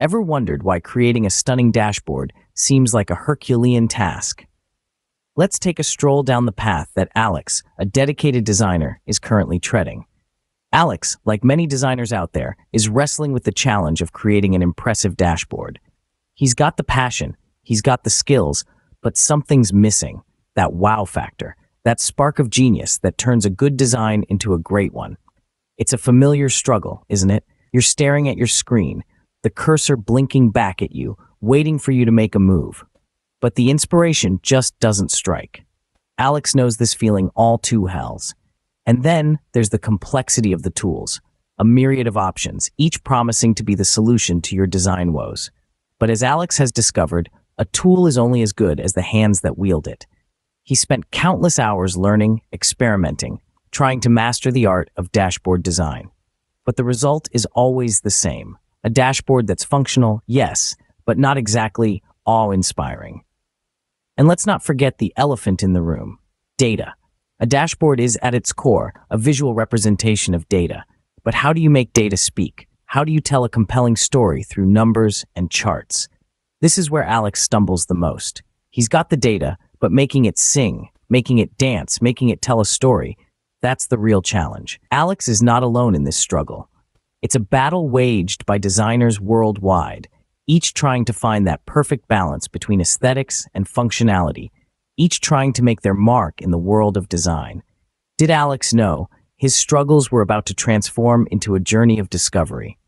Ever wondered why creating a stunning dashboard seems like a Herculean task? Let's take a stroll down the path that Alex, a dedicated designer, is currently treading. Alex, like many designers out there, is wrestling with the challenge of creating an impressive dashboard. He's got the passion, he's got the skills, but something's missing. That wow factor, that spark of genius that turns a good design into a great one. It's a familiar struggle, isn't it? You're staring at your screen, the cursor blinking back at you, waiting for you to make a move. But the inspiration just doesn't strike. Alex knows this feeling all too hells. And then there's the complexity of the tools, a myriad of options, each promising to be the solution to your design woes. But as Alex has discovered, a tool is only as good as the hands that wield it. He spent countless hours learning, experimenting, trying to master the art of dashboard design. But the result is always the same. A dashboard that's functional, yes, but not exactly awe-inspiring. And let's not forget the elephant in the room, data. A dashboard is, at its core, a visual representation of data. But how do you make data speak? How do you tell a compelling story through numbers and charts? This is where Alex stumbles the most. He's got the data, but making it sing, making it dance, making it tell a story, that's the real challenge. Alex is not alone in this struggle. It's a battle waged by designers worldwide, each trying to find that perfect balance between aesthetics and functionality each trying to make their mark in the world of design. Did Alex know his struggles were about to transform into a journey of discovery?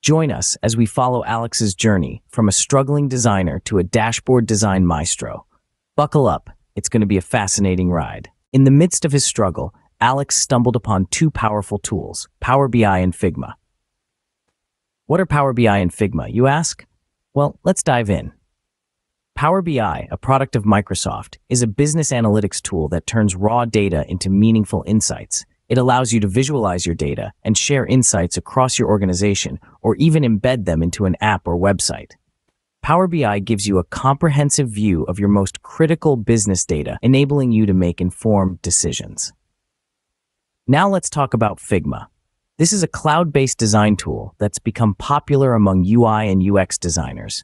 Join us as we follow Alex's journey from a struggling designer to a dashboard design maestro. Buckle up, it's going to be a fascinating ride. In the midst of his struggle, Alex stumbled upon two powerful tools, Power BI and Figma. What are Power BI and Figma, you ask? Well, let's dive in. Power BI, a product of Microsoft, is a business analytics tool that turns raw data into meaningful insights. It allows you to visualize your data and share insights across your organization or even embed them into an app or website. Power BI gives you a comprehensive view of your most critical business data, enabling you to make informed decisions. Now let's talk about Figma. This is a cloud-based design tool that's become popular among UI and UX designers.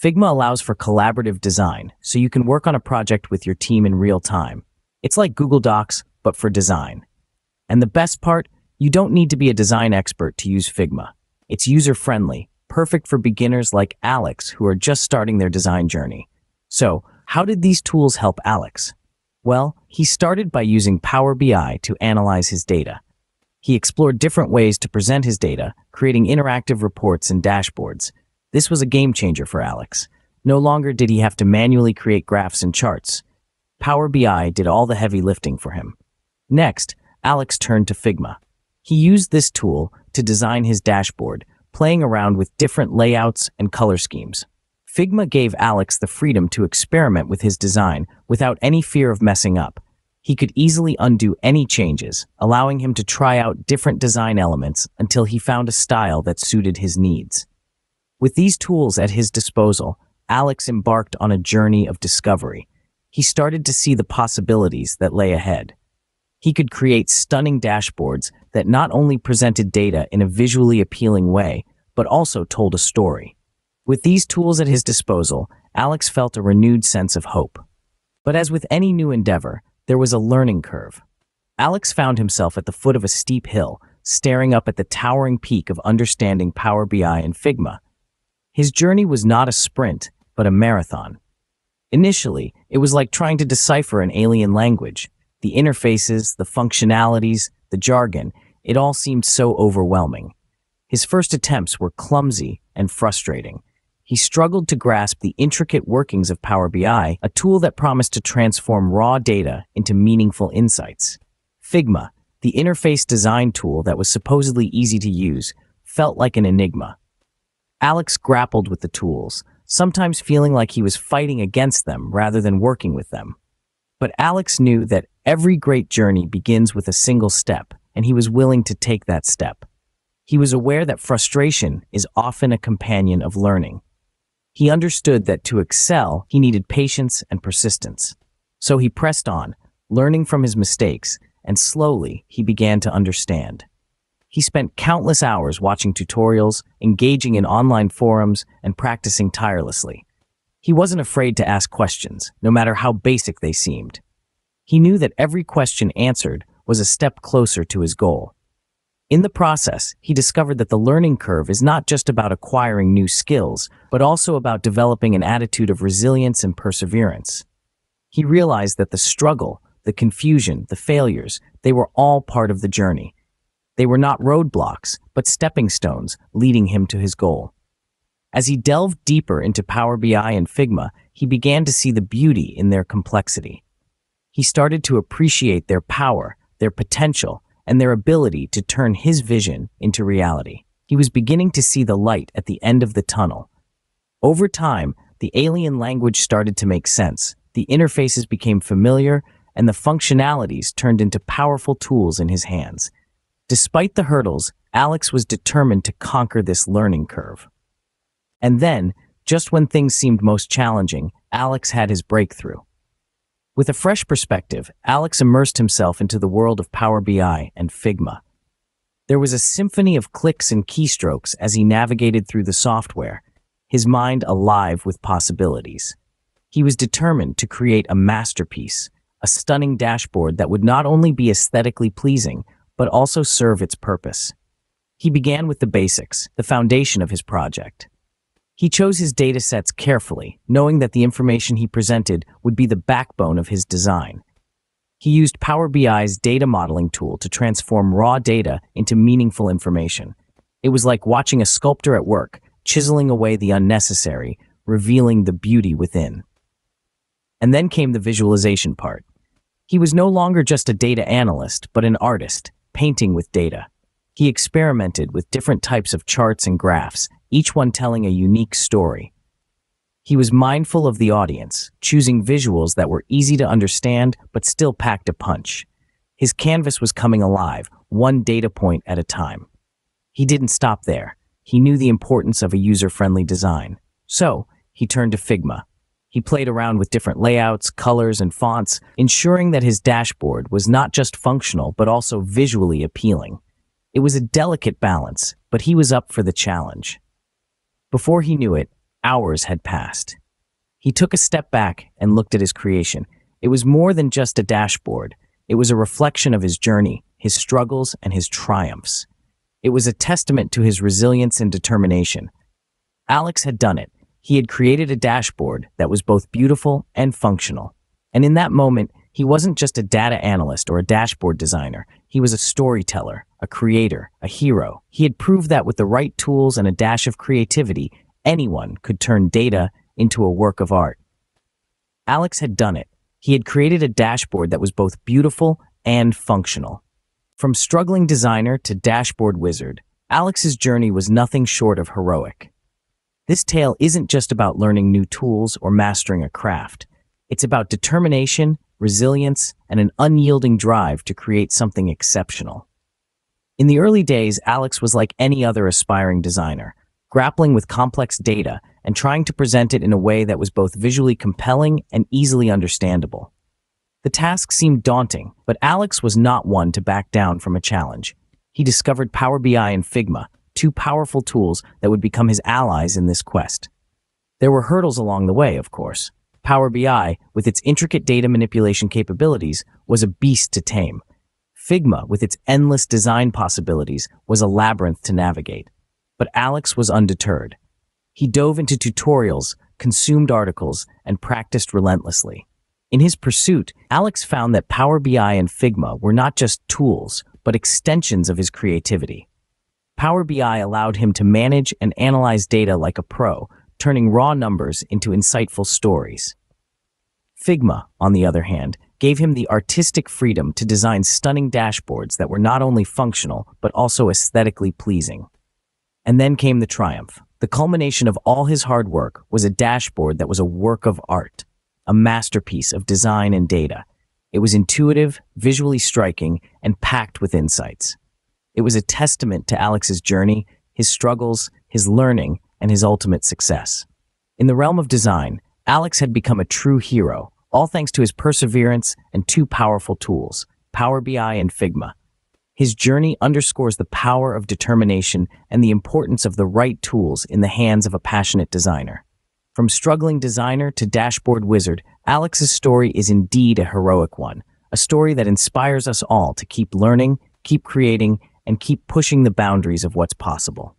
Figma allows for collaborative design, so you can work on a project with your team in real time. It's like Google Docs, but for design. And the best part, you don't need to be a design expert to use Figma. It's user-friendly, perfect for beginners like Alex who are just starting their design journey. So, how did these tools help Alex? Well, he started by using Power BI to analyze his data. He explored different ways to present his data, creating interactive reports and dashboards, this was a game changer for Alex. No longer did he have to manually create graphs and charts. Power BI did all the heavy lifting for him. Next, Alex turned to Figma. He used this tool to design his dashboard, playing around with different layouts and color schemes. Figma gave Alex the freedom to experiment with his design without any fear of messing up. He could easily undo any changes, allowing him to try out different design elements until he found a style that suited his needs. With these tools at his disposal, Alex embarked on a journey of discovery. He started to see the possibilities that lay ahead. He could create stunning dashboards that not only presented data in a visually appealing way, but also told a story. With these tools at his disposal, Alex felt a renewed sense of hope. But as with any new endeavor, there was a learning curve. Alex found himself at the foot of a steep hill, staring up at the towering peak of understanding Power BI and Figma. His journey was not a sprint, but a marathon. Initially, it was like trying to decipher an alien language. The interfaces, the functionalities, the jargon, it all seemed so overwhelming. His first attempts were clumsy and frustrating. He struggled to grasp the intricate workings of Power BI, a tool that promised to transform raw data into meaningful insights. Figma, the interface design tool that was supposedly easy to use, felt like an enigma. Alex grappled with the tools, sometimes feeling like he was fighting against them rather than working with them. But Alex knew that every great journey begins with a single step, and he was willing to take that step. He was aware that frustration is often a companion of learning. He understood that to excel, he needed patience and persistence. So he pressed on, learning from his mistakes, and slowly he began to understand. He spent countless hours watching tutorials, engaging in online forums, and practicing tirelessly. He wasn't afraid to ask questions, no matter how basic they seemed. He knew that every question answered was a step closer to his goal. In the process, he discovered that the learning curve is not just about acquiring new skills, but also about developing an attitude of resilience and perseverance. He realized that the struggle, the confusion, the failures, they were all part of the journey, they were not roadblocks, but stepping stones leading him to his goal. As he delved deeper into Power BI and Figma, he began to see the beauty in their complexity. He started to appreciate their power, their potential, and their ability to turn his vision into reality. He was beginning to see the light at the end of the tunnel. Over time, the alien language started to make sense, the interfaces became familiar, and the functionalities turned into powerful tools in his hands. Despite the hurdles, Alex was determined to conquer this learning curve. And then, just when things seemed most challenging, Alex had his breakthrough. With a fresh perspective, Alex immersed himself into the world of Power BI and Figma. There was a symphony of clicks and keystrokes as he navigated through the software, his mind alive with possibilities. He was determined to create a masterpiece, a stunning dashboard that would not only be aesthetically pleasing, but also serve its purpose. He began with the basics, the foundation of his project. He chose his datasets carefully, knowing that the information he presented would be the backbone of his design. He used Power BI's data modeling tool to transform raw data into meaningful information. It was like watching a sculptor at work, chiseling away the unnecessary, revealing the beauty within. And then came the visualization part. He was no longer just a data analyst, but an artist, painting with data. He experimented with different types of charts and graphs, each one telling a unique story. He was mindful of the audience, choosing visuals that were easy to understand but still packed a punch. His canvas was coming alive, one data point at a time. He didn't stop there. He knew the importance of a user-friendly design. So, he turned to Figma, he played around with different layouts, colors, and fonts, ensuring that his dashboard was not just functional, but also visually appealing. It was a delicate balance, but he was up for the challenge. Before he knew it, hours had passed. He took a step back and looked at his creation. It was more than just a dashboard. It was a reflection of his journey, his struggles, and his triumphs. It was a testament to his resilience and determination. Alex had done it, he had created a dashboard that was both beautiful and functional. And in that moment, he wasn't just a data analyst or a dashboard designer. He was a storyteller, a creator, a hero. He had proved that with the right tools and a dash of creativity, anyone could turn data into a work of art. Alex had done it. He had created a dashboard that was both beautiful and functional. From struggling designer to dashboard wizard, Alex's journey was nothing short of heroic. This tale isn't just about learning new tools or mastering a craft. It's about determination, resilience, and an unyielding drive to create something exceptional. In the early days, Alex was like any other aspiring designer, grappling with complex data and trying to present it in a way that was both visually compelling and easily understandable. The task seemed daunting, but Alex was not one to back down from a challenge. He discovered Power BI and Figma, two powerful tools that would become his allies in this quest. There were hurdles along the way, of course. Power BI, with its intricate data manipulation capabilities, was a beast to tame. Figma, with its endless design possibilities, was a labyrinth to navigate. But Alex was undeterred. He dove into tutorials, consumed articles, and practiced relentlessly. In his pursuit, Alex found that Power BI and Figma were not just tools, but extensions of his creativity. Power BI allowed him to manage and analyze data like a pro, turning raw numbers into insightful stories. Figma, on the other hand, gave him the artistic freedom to design stunning dashboards that were not only functional, but also aesthetically pleasing. And then came the triumph. The culmination of all his hard work was a dashboard that was a work of art, a masterpiece of design and data. It was intuitive, visually striking, and packed with insights. It was a testament to Alex's journey, his struggles, his learning, and his ultimate success. In the realm of design, Alex had become a true hero, all thanks to his perseverance and two powerful tools, Power BI and Figma. His journey underscores the power of determination and the importance of the right tools in the hands of a passionate designer. From struggling designer to dashboard wizard, Alex's story is indeed a heroic one, a story that inspires us all to keep learning, keep creating, and keep pushing the boundaries of what's possible.